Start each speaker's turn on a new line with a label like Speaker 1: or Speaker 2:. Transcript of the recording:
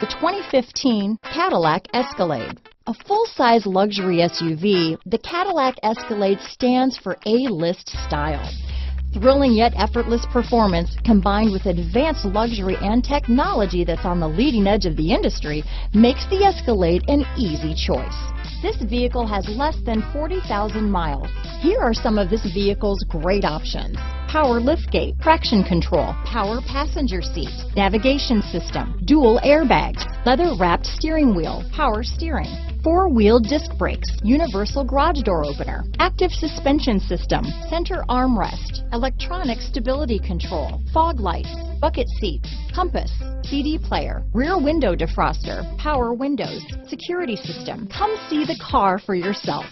Speaker 1: The 2015 Cadillac Escalade. A full-size luxury SUV, the Cadillac Escalade stands for A-list style. Thrilling yet effortless performance combined with advanced luxury and technology that's on the leading edge of the industry makes the Escalade an easy choice. This vehicle has less than 40,000 miles. Here are some of this vehicle's great options. Power liftgate, traction control, power passenger seat, navigation system, dual airbags, leather wrapped steering wheel, power steering, four-wheel disc brakes, universal garage door opener, active suspension system, center armrest, electronic stability control, fog lights, bucket seats, compass, CD player, rear window defroster, power windows, security system. Come see the car for yourself.